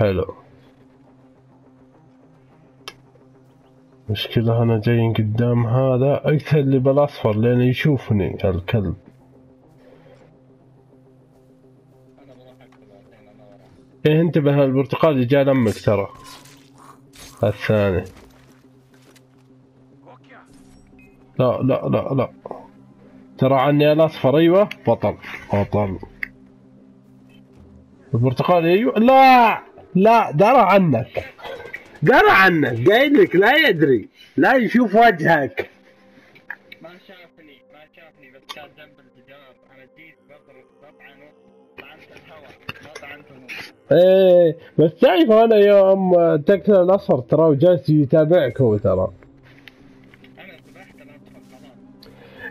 حلو. مشكلة أنا جاي قدام هذا أقتل اللي بالأصفر لأنه يشوفني الكلب. إيه انتبه البرتقال جاء لمك ترى. الثاني. لا لا لا لا. ترى عني الأصفر أيوة. بطل بطل. البرتقال أيوة. لا! لا درى عنك. درى عنك قايل لك لا يدري لا يشوف وجهك. ما شافني ما شافني بس كان جنب الجدار أنا جيت بضرب بطعنه طعنت الهواء ما طعنته هو إيه بس تعرف أنا يوم تقتل الأصفر ترى وجالس يتابعك هو ترى. أنا ذبحت الأصفر خلاص.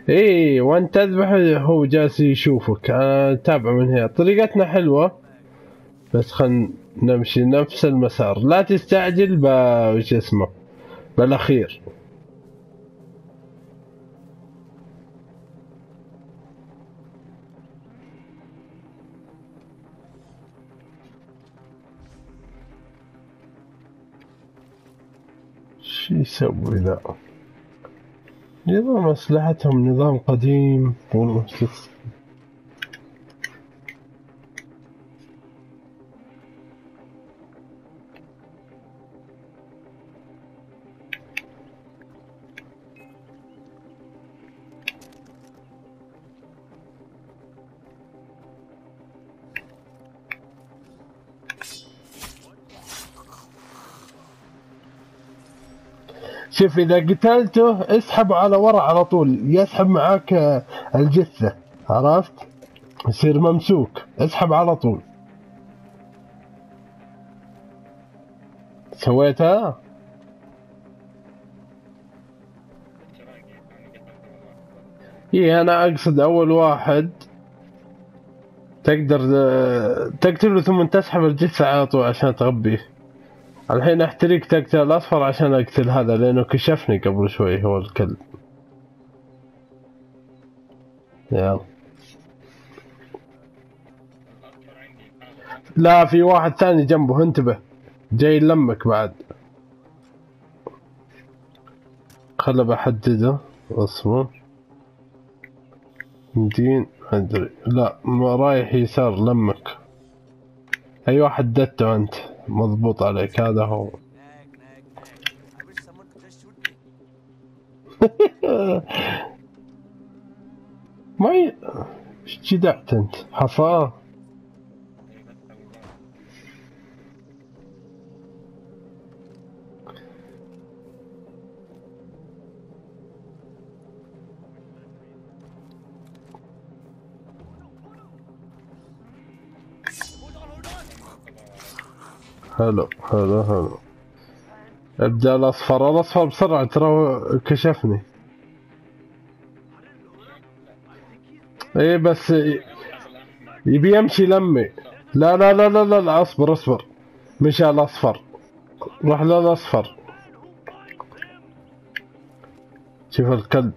إيه وأنت تذبح هو جالس يشوفك. أنا تابع من هنا. طريقتنا حلوة. بس خل نمشي نفس المسار. لا تستعجل ب وش اسمه؟ بالأخير. شو يسوي ذا؟ نظام أسلحتهم نظام قديم. والمستس شوف إذا قتلته اسحب على ورا على طول يسحب معاك آه، الجثة عرفت؟ يصير ممسوك اسحب على طول. سويتها؟ اي أنا أقصد أول واحد تقدر آه، تقتله ثم تسحب الجثة على طول عشان تغبيه. الحين احتريك تقتل الاصفر عشان أقتل هذا لأنه كشفني قبل شوي هو الكلب. يلا. لا في واحد ثاني جنبه انتبه. جاي يلمك بعد. خله بحدده. اصبر يمدين ما أدري. لا ما رايح يسار لمك. أي واحد دته أنت. مضبوط عليك هذا هو. ما ي... إيش أنت؟ حفاه حلو حلو حلو ابدأ الأصفر الأصفر بسرعة ترى كشفني. إيه بس يبي يمشي لمي. لا لا لا لا لا, لا أصبر أصبر. مشى الأصفر. روح للأصفر. شوف الكلب.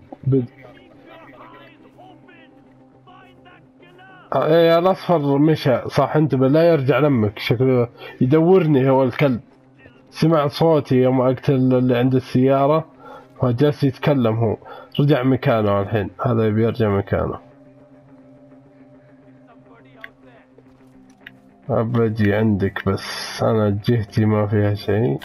بد... إيه الأصفر مشى. صح انتبه لا يرجع لمك. شكله يدورني هو الكلب. سمع صوتي يوم اقتل اللي عند السيارة وجالس يتكلم هو. رجع مكانه الحين. هذا يبي يرجع مكانه. أبجي عندك بس. أنا جهتي ما فيها شيء.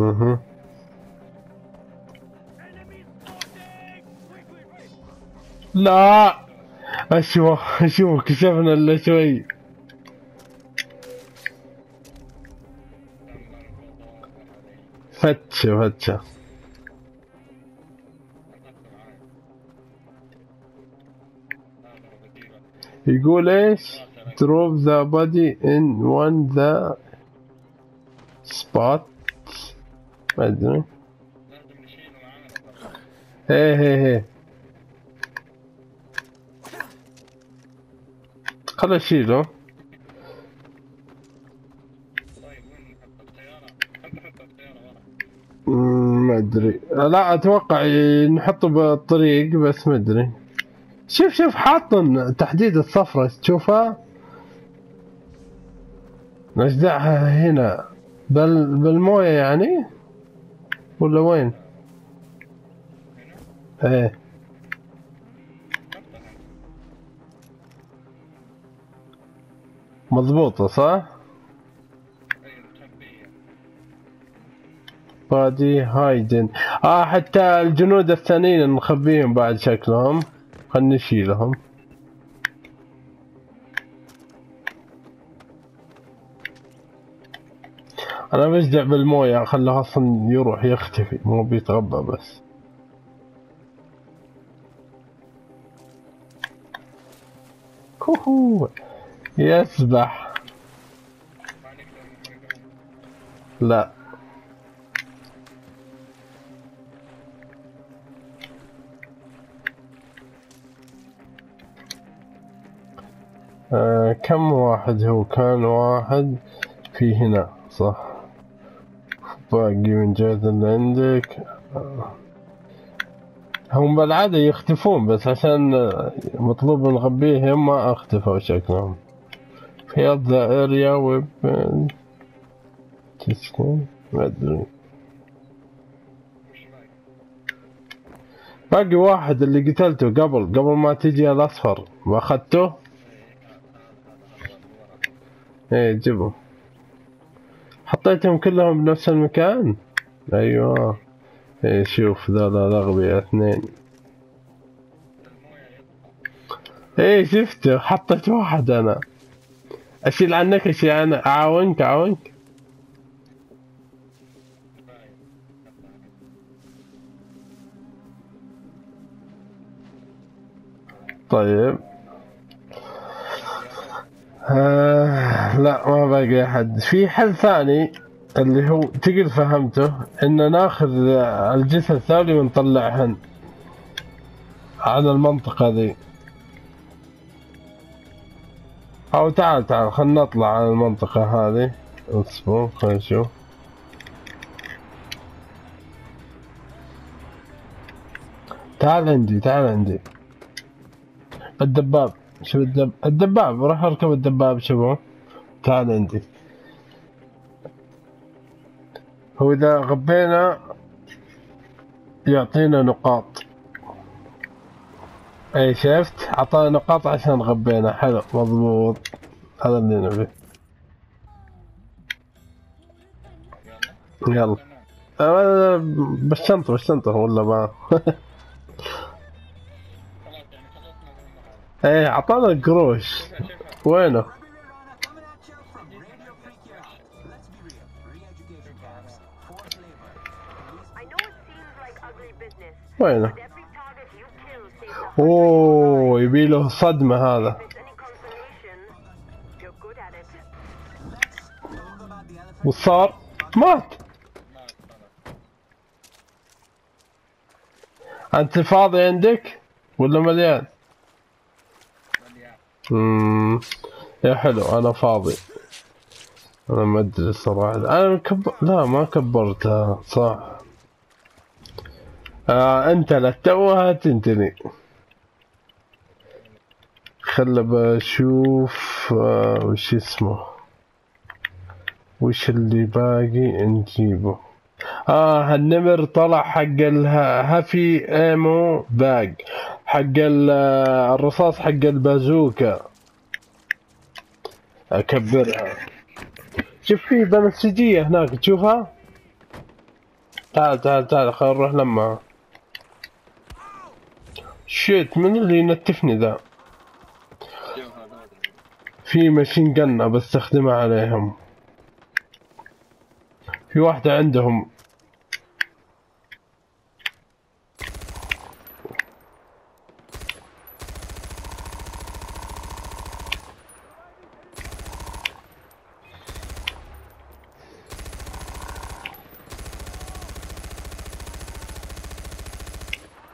الاصفر لا. أشوف أشوف كشفنا إلا شوي. فتشة فتشة. يقول إيش؟ drop the body in one the spot. ما أدري. إيه إيه إيه خل اشيله طيب وين نحط السيارة؟ خل نحط السيارة ورا مم، ما أدري. لا أتوقع نحطه بالطريق بس ما أدري. شوف شوف حاطن تحديد الصفرة تشوفها نجدعها هنا. بال بالموية يعني؟ ولا وين؟ إيه. مضبوطة صح؟ بادي هايدن. آه حتى الجنود الثانيين نخبيهم بعد شكلهم. خلنا نشيلهم. أنا بجدع بالموية خله أصلا يروح يختفي مو بيتغبى بس. كوهو. يسبح. لا. آه كم واحد؟ هو كان واحد في هنا صح؟ باقي من جهة اللي عندك. آه. هم بالعادة يختفون بس عشان مطلوب نغبيهم ما أختفوا شكلهم. في the area weapon. تسكن ما باقي واحد اللي قتلته قبل. قبل ما تجي الأصفر. ما أخذته؟ إيه جيبه. حطيتهم كلهم بنفس المكان؟ أيوه. إيه شوف ذا الاغبياء اثنين. إيه شفته. حطيت واحد أنا. أشيل عنك أشيل أنا أعاونك أعاونك. طيب. آه لا ما باقي أحد. في حل ثاني اللي هو تقل فهمته إن ناخذ الجثث ذولي ونطلعهن على المنطقة ذي. أو تعال تعال خلنا نطلع على المنطقة هذه. اصبر خلينا نشوف. تعال عندي تعال عندي. الدباب شوف الدب... الدباب راح اركب الدباب شوفوا. تعال عندي. هو إذا غبينا يعطينا نقاط. اي شفت؟ عطانا نقاط عشان غبينا. حلو مضبوط. هذا اللي نبي. يلا. أه، بالشنطة بالشنطة ولا ما؟ إيه عطانا القروش شوفها وينه؟ وينه أوه يبي له صدمة هذا If it's any consolation, you're good at it. Let's talk about the elephant. وش صار؟ مات أنت فاضي عندك ولا مليان؟ مليان يا حلو أنا فاضي أنا ما أدري صراحة أنا كب... لا ما كبرتها صح آه أنت لا توها تنتني خل بشوف آه وش اسمه؟ وش اللي باقي؟ نجيبه. آه النمر طلع حق الهافي إيمو باق حق ال- الرصاص حق البازوكا. أكبرها. شوف في بنفسجية هناك تشوفها؟ تعال تعال تعال خل نروح لما. شيت من اللي ينتفني ذا؟ في ماشين قنا بستخدمها عليهم. في واحدة عندهم.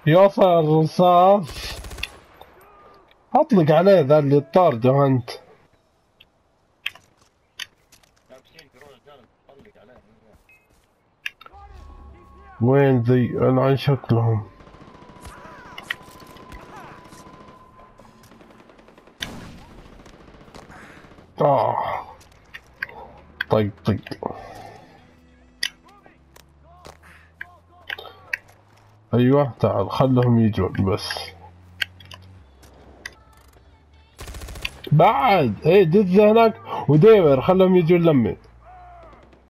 يوصل الرصاص أطلق عليه ذا اللي طارده أنت. وين ذي؟ أنا عن شكلهم. آه. طيب طيب. أيوه تعال خلهم يجون بس. بعد! إيه دز هناك. وديمر خلهم يجون لمي.